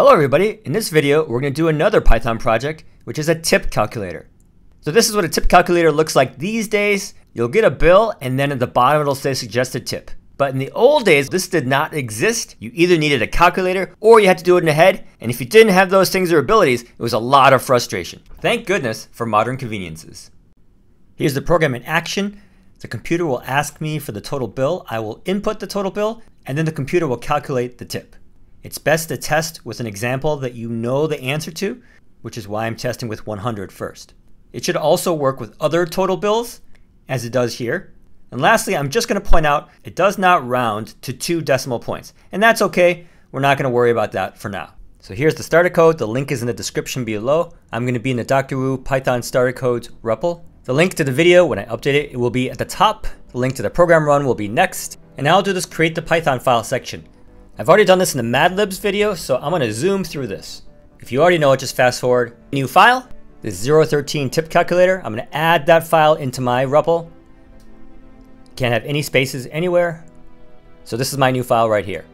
Hello everybody, in this video we're going to do another Python project which is a tip calculator. So this is what a tip calculator looks like these days. You'll get a bill and then at the bottom it'll say suggested tip. But in the old days this did not exist. You either needed a calculator or you had to do it in a head and if you didn't have those things or abilities it was a lot of frustration. Thank goodness for modern conveniences. Here's the program in action. The computer will ask me for the total bill. I will input the total bill and then the computer will calculate the tip. It's best to test with an example that you know the answer to, which is why I'm testing with 100 first. It should also work with other total bills, as it does here. And lastly, I'm just going to point out it does not round to two decimal points. And that's okay. We're not going to worry about that for now. So here's the starter code. The link is in the description below. I'm going to be in the Dr. Wu Python starter codes REPL. The link to the video, when I update it, it will be at the top. The link to the program run will be next. And now I'll do this create the Python file section. I've already done this in the Mad Libs video, so I'm to zoom through this. If you already know it, just fast forward. New file, this 013 tip calculator. I'm to add that file into my REPL. Can't have any spaces anywhere. So this is my new file right here.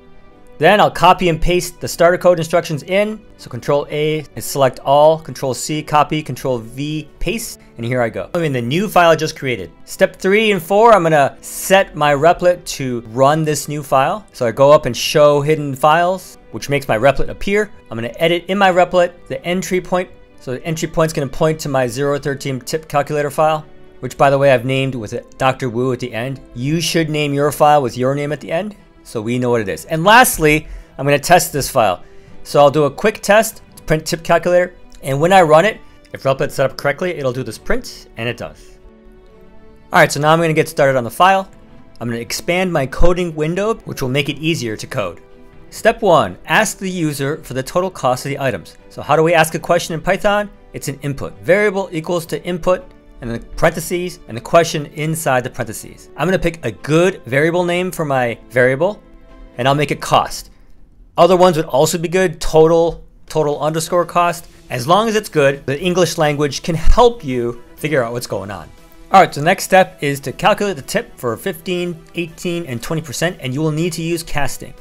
Then I'll copy and paste the starter code instructions in. So control A and select all, control C, copy, control V, paste, and here I go. I'm in the new file I just created. Step three and four, I'm gonna set my replit to run this new file. So I go up and show hidden files, which makes my replit appear. I'm gonna edit in my replit the entry point. So the entry point's gonna point to my 013 tip calculator file, which by the way, I've named with Dr. Wu at the end. You should name your file with your name at the end so we know what it is. And lastly, I'm going to test this file. So I'll do a quick test, print tip calculator, and when I run it, if Replit's set up correctly, it'll do this print, and it does. Alright, so now I'm going to get started on the file. I'm to expand my coding window, which will make it easier to code. Step 1. Ask the user for the total cost of the items. So how do we ask a question in Python? It's an input. Variable equals to input, and then parentheses, and the question inside the parentheses. I'm gonna pick a good variable name for my variable, and I'll make it cost. Other ones would also be good, total, total underscore cost. As long as it's good, the English language can help you figure out what's going on. All right, so the next step is to calculate the tip for 15, 18, and 20%, and you will need to use casting.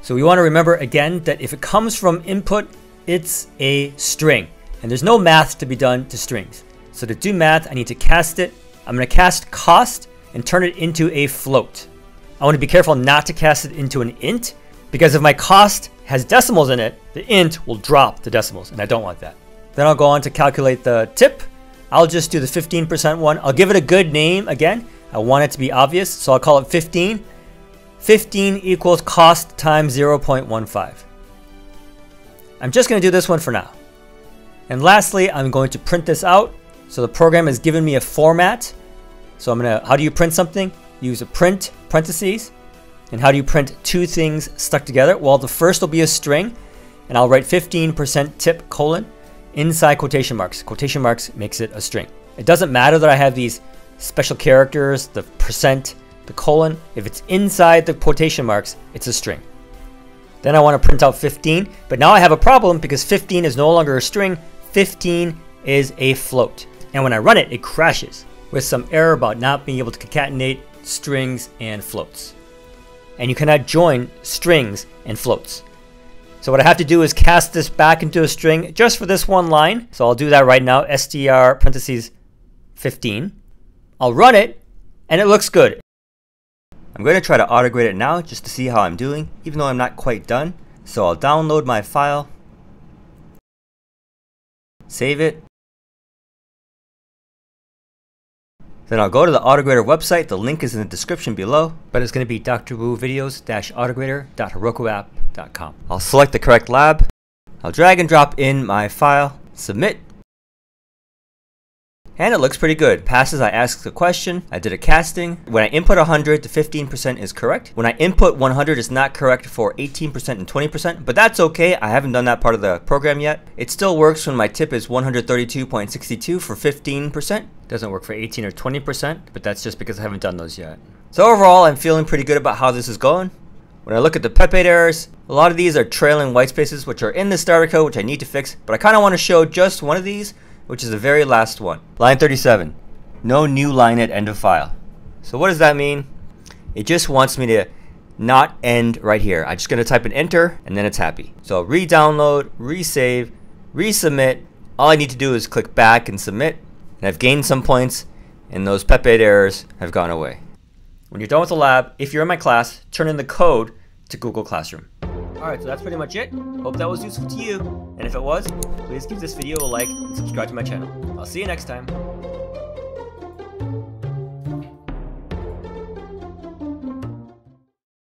So we wanna remember again that if it comes from input, it's a string, and there's no math to be done to strings. So to do math, I need to cast it. I'm going to cast cost and turn it into a float. I want to be careful not to cast it into an int because if my cost has decimals in it, the int will drop the decimals and I don't want that. Then I'll go on to calculate the tip. I'll just do the 15% one. I'll give it a good name again. I want it to be obvious, so I'll call it 15. 15 equals cost times 0.15. I'm just going to do this one for now. And lastly, I'm going to print this out so the program has given me a format. So I'm gonna, how do you print something? Use a print parentheses. And how do you print two things stuck together? Well, the first will be a string, and I'll write 15% tip colon inside quotation marks. Quotation marks makes it a string. It doesn't matter that I have these special characters, the percent, the colon. If it's inside the quotation marks, it's a string. Then I want to print out 15, but now I have a problem because 15 is no longer a string. 15 is a float. And when I run it, it crashes with some error about not being able to concatenate strings and floats. And you cannot join strings and floats. So what I have to do is cast this back into a string just for this one line. So I'll do that right now, str parentheses 15. I'll run it, and it looks good. I'm going to try to autograde it now just to see how I'm doing, even though I'm not quite done. So I'll download my file, save it, Then I'll go to the Autograder website. The link is in the description below, but it's going to be drwuvideos-autograder.herokuapp.com. I'll select the correct lab. I'll drag and drop in my file, submit, and it looks pretty good. Passes, I ask the question. I did a casting. When I input 100, the 15% is correct. When I input 100, it's not correct for 18% and 20%, but that's okay. I haven't done that part of the program yet. It still works when my tip is 132.62 for 15%. Doesn't work for 18 or 20%, but that's just because I haven't done those yet. So overall, I'm feeling pretty good about how this is going. When I look at the pep8 errors, a lot of these are trailing white spaces, which are in the starter code, which I need to fix, but I kind of want to show just one of these which is the very last one. Line 37, no new line at end of file. So what does that mean? It just wants me to not end right here. I'm just gonna type an enter and then it's happy. So re-download, resave, resubmit. All I need to do is click back and submit and I've gained some points and those PEP8 errors have gone away. When you're done with the lab, if you're in my class, turn in the code to Google Classroom. Alright, so that's pretty much it. Hope that was useful to you. And if it was, please give this video a like and subscribe to my channel. I'll see you next time.